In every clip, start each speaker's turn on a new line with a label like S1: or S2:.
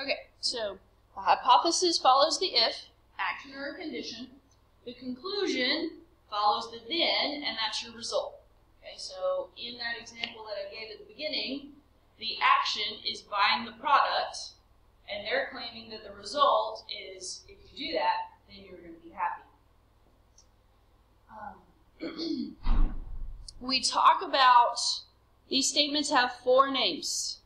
S1: Okay, so the hypothesis follows the if, action or condition. The conclusion follows the then, and that's your result. Okay, so in that example that I gave at the beginning, the action is buying the product, and they're claiming that the result is if you do that, then you're going to be happy. Um, we talk about these statements have four names.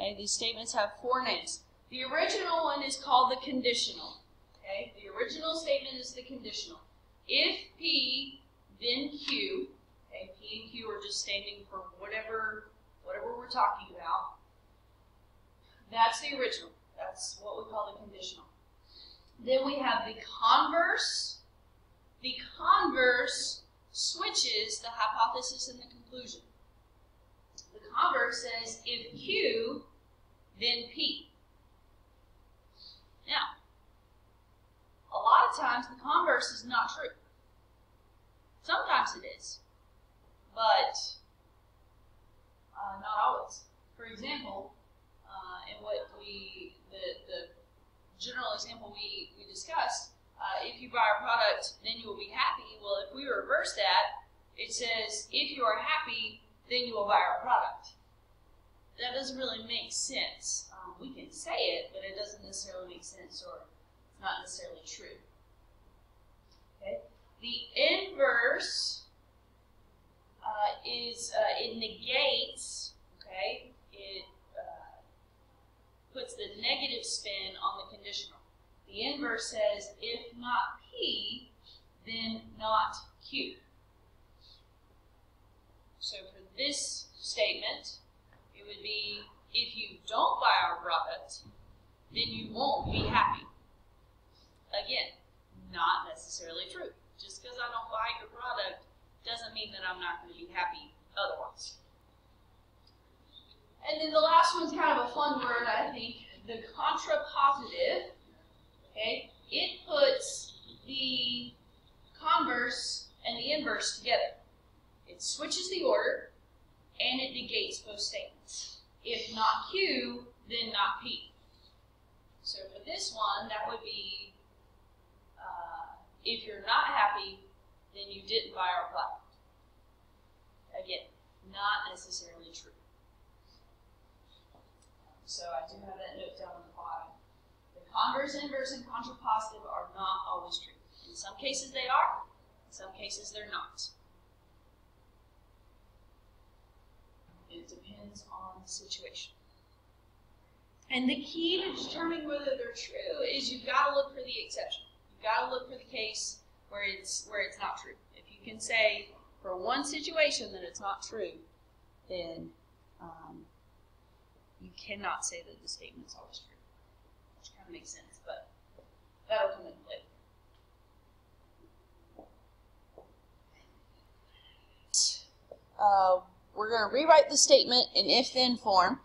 S1: Okay, these statements have four names. The original one is called the conditional. Okay, the original statement is the conditional. If P, then Q. Okay, P and Q are just standing for whatever whatever we're talking about. That's the original. That's what we call the conditional. Then we have the converse. The converse switches the hypothesis and the conclusion. The converse says if Q, then P. Now, a lot of times the converse is not true. Sometimes it is, but uh, not always. For example, uh, in what we, the, the general example we, we discussed, uh, if you buy a product, then you will be happy. Well, if we reverse that, it says, if you are happy, then you will buy our product. That doesn't really make sense. Um, we can say it, but it doesn't necessarily make sense or it's not necessarily true. Okay? The inverse uh, is, uh, it negates, okay, it uh, puts the negative spin on the conditional. The inverse says, if not P, then not Q. So for this statement, it would be, if you don't buy our product, then you won't be happy. Again, not necessarily true. Just because I don't buy your product doesn't mean that I'm not going to be happy otherwise. And then the last one's kind of a fun word, I think, the contrapositive. Okay, it puts the converse and the inverse together. It switches the order and it negates both statements. If not Q, then not P. So for this one, that would be uh, if you're not happy, then you didn't buy our product. Again, not necessarily true. So I do have that note down on the bottom. The converse, inverse, and contrapositive are not always true. In some cases they are, in some cases they're not. It depends on the situation. And the key to determining whether they're true is you've got to look for the exception. You've got to look for the case where it's where it's not true. If you can say for one situation that it's not true, then um, you cannot say that the statement is always true. Which kind of makes sense, but that'll come into play. Uh, we're going to rewrite the statement in if-then form.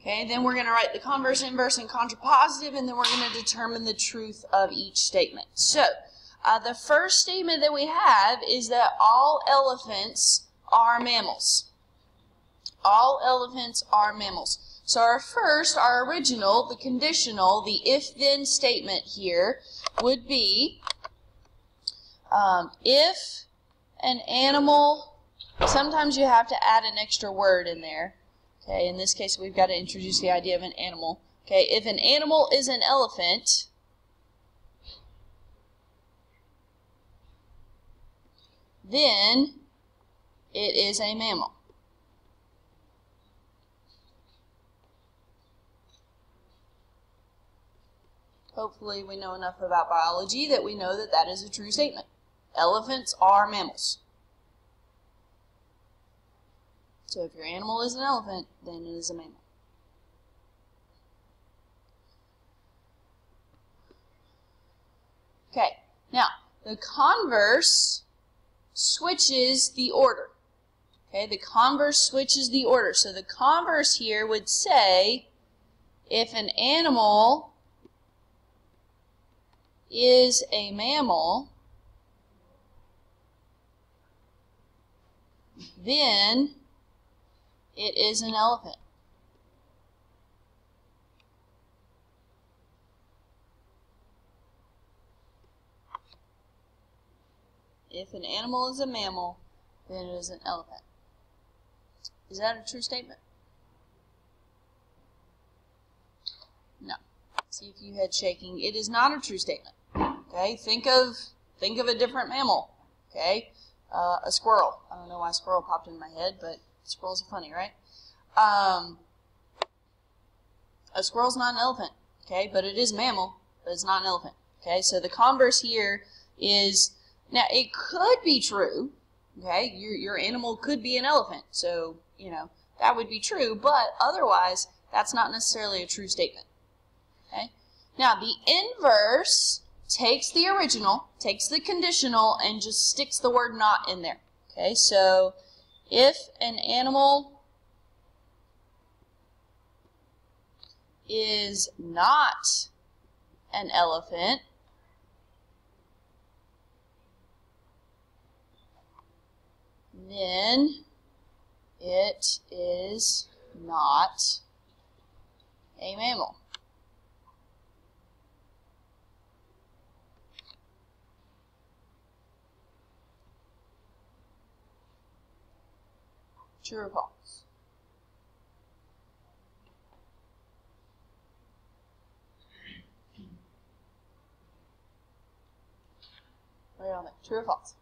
S1: Okay, then we're going to write the converse, inverse, and contrapositive, and then we're going to determine the truth of each statement. So, uh, the first statement that we have is that all elephants are mammals. All elephants are mammals. So our first, our original, the conditional, the if-then statement here would be um, if an animal, sometimes you have to add an extra word in there. Okay, in this case we've got to introduce the idea of an animal. Okay, if an animal is an elephant, then it is a mammal. Hopefully we know enough about biology that we know that that is a true statement. Elephants are mammals. So if your animal is an elephant, then it is a mammal. Okay, now the converse switches the order. Okay, the converse switches the order. So the converse here would say if an animal is a mammal, then it is an elephant. If an animal is a mammal, then it is an elephant. Is that a true statement? No. See if you head shaking. It is not a true statement. Okay, think of think of a different mammal. Okay, uh, a squirrel. I don't know why squirrel popped in my head, but squirrels are funny, right? Um, a squirrel's not an elephant. Okay, but it is a mammal, but it's not an elephant. Okay, so the converse here is now it could be true. Okay, your your animal could be an elephant, so you know that would be true, but otherwise that's not necessarily a true statement. Okay, now the inverse takes the original, takes the conditional, and just sticks the word not in there. Okay, so if an animal is not an elephant, then it is not a mammal. True or false? Right on there. True or false?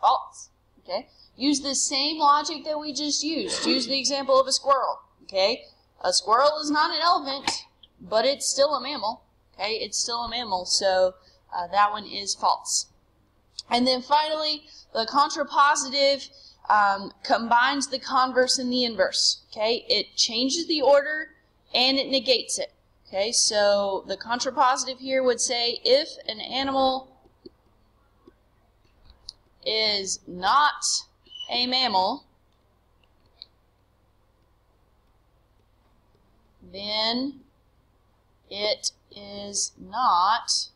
S1: False. Okay? Use the same logic that we just used. Use the example of a squirrel. Okay? A squirrel is not an elephant, but it's still a mammal. Okay? It's still a mammal, so uh, that one is false. And then finally, the contrapositive um, combines the converse and the inverse. Okay? It changes the order and it negates it. Okay? So the contrapositive here would say if an animal is not a mammal, then it is not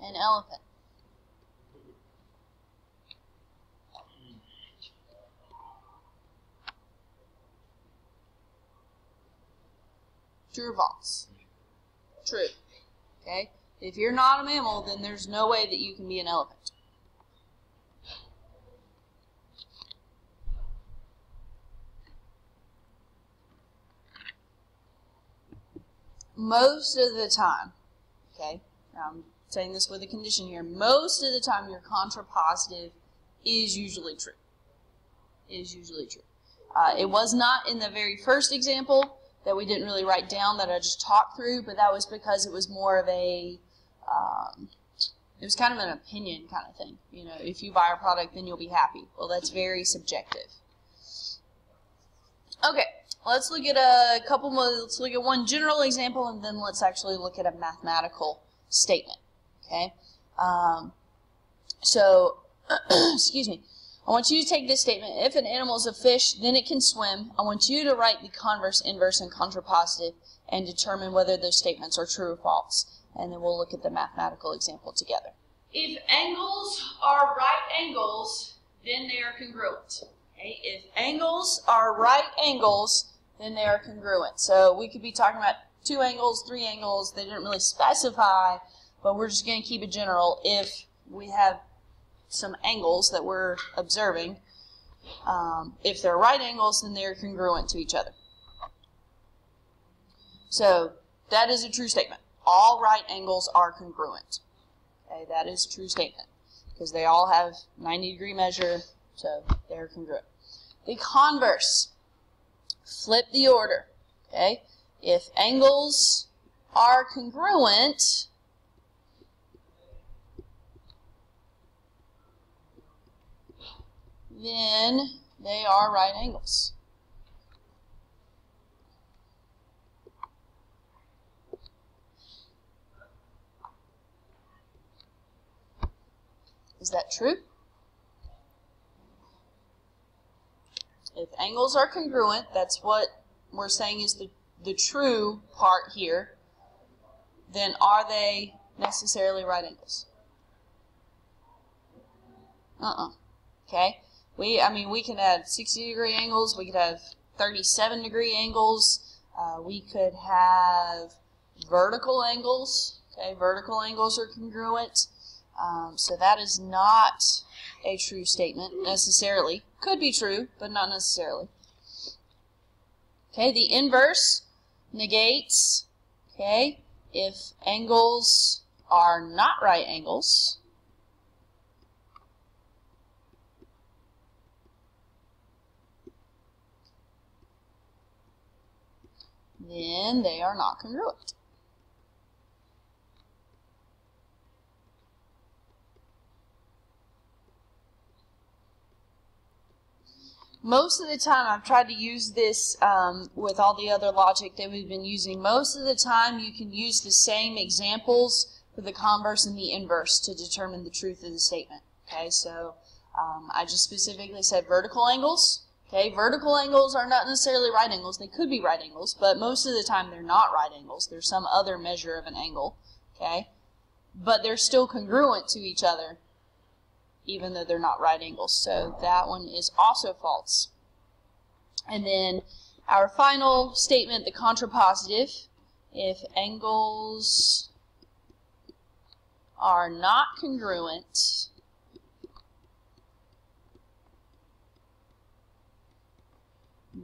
S1: an elephant. True or false? True. Okay? If you're not a mammal, then there's no way that you can be an elephant. most of the time, okay, I'm saying this with a condition here, most of the time your contrapositive is usually true. Is usually true. Uh, it was not in the very first example that we didn't really write down that I just talked through, but that was because it was more of a, um, it was kind of an opinion kind of thing. You know, if you buy a product, then you'll be happy. Well, that's very subjective. Okay, let's look at a couple more, let's look at one general example and then let's actually look at a mathematical statement. Okay? Um, so, excuse me. I want you to take this statement. If an animal is a fish, then it can swim. I want you to write the converse, inverse, and contrapositive and determine whether those statements are true or false. And then we'll look at the mathematical example together. If angles are right angles, then they are congruent. Okay? If angles are right angles, then they are congruent. So we could be talking about two angles, three angles. They didn't really specify, but we're just going to keep it general. If we have some angles that we're observing, um, if they're right angles, then they're congruent to each other. So that is a true statement. All right angles are congruent. Okay, that is a true statement because they all have 90 degree measure, so they're congruent. The converse flip the order. Okay? If angles are congruent, then they are right angles. Is that true? If angles are congruent, that's what we're saying is the, the true part here, then are they necessarily right angles? Uh-uh. Okay? We, I mean, we can have 60 degree angles, we could have 37 degree angles, uh, we could have vertical angles, Okay, vertical angles are congruent. Um, so that is not a true statement necessarily. Could be true, but not necessarily. Okay, the inverse negates, okay, if angles are not right angles. Then they are not congruent. most of the time I've tried to use this um, with all the other logic that we've been using. Most of the time you can use the same examples for the converse and the inverse to determine the truth of the statement. Okay, so um, I just specifically said vertical angles. Okay, vertical angles are not necessarily right angles. They could be right angles, but most of the time they're not right angles. There's some other measure of an angle. Okay, but they're still congruent to each other even though they're not right angles. So that one is also false. And then our final statement, the contrapositive, if angles are not congruent,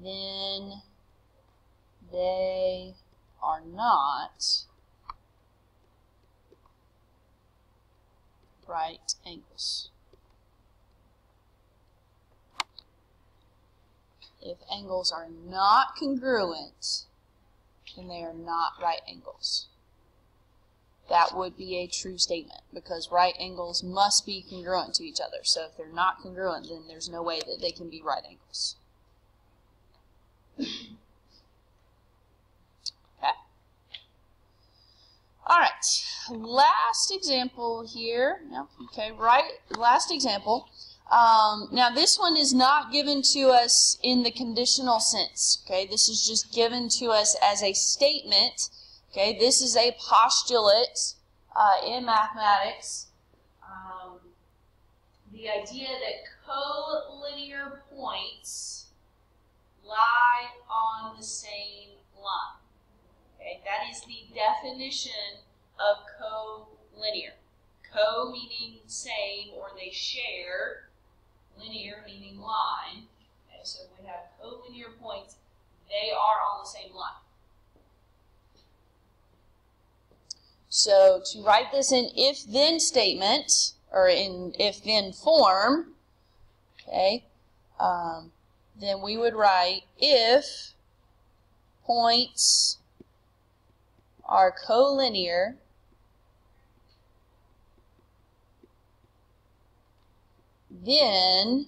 S1: then they are not right angles. if angles are not congruent, then they are not right angles. That would be a true statement because right angles must be congruent to each other. So if they're not congruent, then there's no way that they can be right angles. Okay. All right. Last example here. Yep. Okay. Right. Last example. Um, now this one is not given to us in the conditional sense. Okay, this is just given to us as a statement. Okay, this is a postulate uh, in mathematics. Um, the idea that collinear points lie on the same line. Okay, that is the definition of collinear. Co meaning same or they share, linear meaning line. Okay, so we have collinear points, they are on the same line. So to write this in if-then statement, or in if-then form, okay, um, then we would write if points are collinear then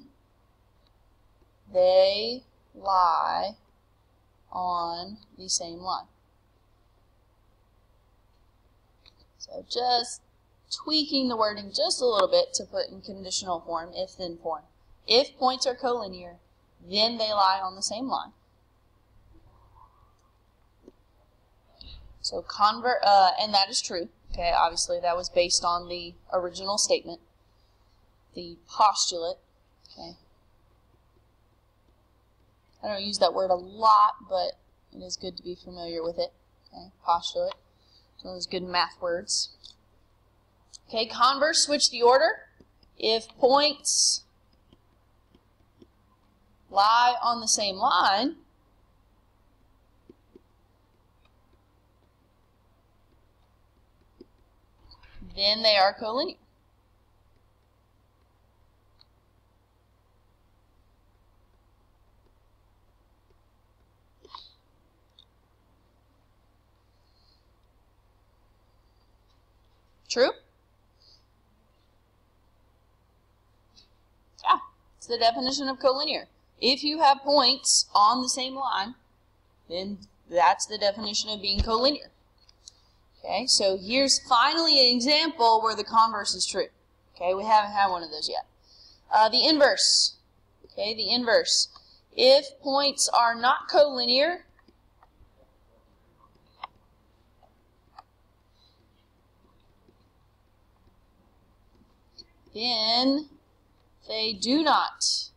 S1: they lie on the same line. So just tweaking the wording just a little bit to put in conditional form, if-then form. If points are collinear, then they lie on the same line. So convert, uh, and that is true. Okay, obviously that was based on the original statement the postulate. Okay. I don't use that word a lot, but it is good to be familiar with it. Okay, postulate. It's one of those good math words. Okay, converse, switch the order. If points lie on the same line, then they are collinear. True? Yeah, it's the definition of collinear. If you have points on the same line, then that's the definition of being collinear. Okay, so here's finally an example where the converse is true. Okay, we haven't had one of those yet. Uh, the inverse. Okay, the inverse. If points are not collinear, then they do not